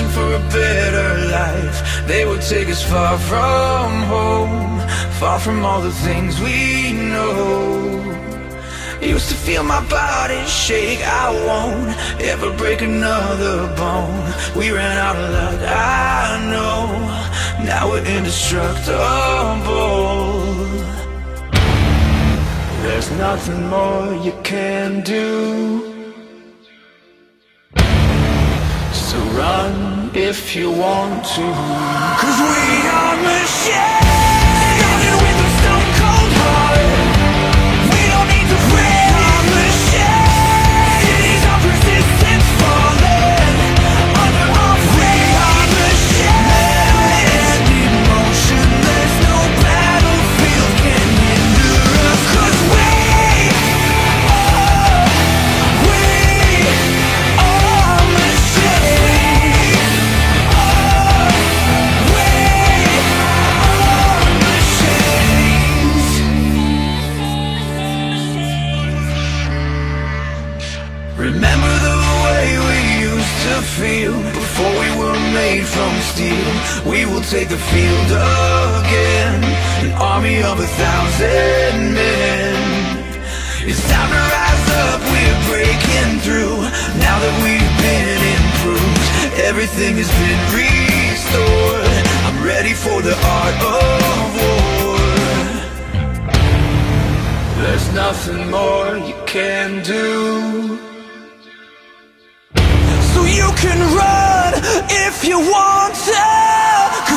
a better life. They would take us far from home Far from all the things we know. Used to feel my body shake I won't ever break another bone. We ran out of luck, I know. Now we're indestructible. There's nothing more you can do if you want to. Cause we are machines Remember the way we used to feel Before we were made from steel. We will take the field again An army of a thousand men. It's time to rise up, we're breaking through. Now that we've been improved Everything has been restored. I'm ready for the art of war. There's nothing more you can do you can run if you want to.